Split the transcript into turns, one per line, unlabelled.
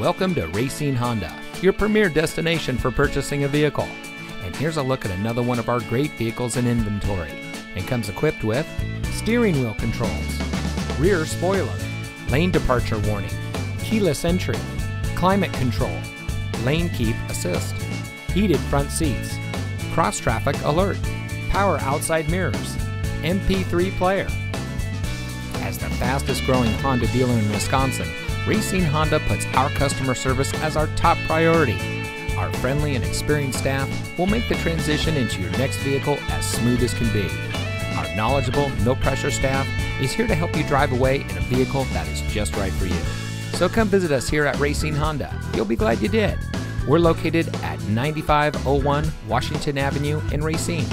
Welcome to Racine Honda, your premier destination for purchasing a vehicle. And here's a look at another one of our great vehicles in inventory. And comes equipped with steering wheel controls, rear spoiler, lane departure warning, keyless entry, climate control, lane keep assist, heated front seats, cross traffic alert, power outside mirrors, MP3 player. As the fastest growing Honda dealer in Wisconsin, Racine Honda puts our customer service as our top priority. Our friendly and experienced staff will make the transition into your next vehicle as smooth as can be. Our knowledgeable, no pressure staff is here to help you drive away in a vehicle that is just right for you. So come visit us here at Racine Honda. You'll be glad you did. We're located at 9501 Washington Avenue in Racine.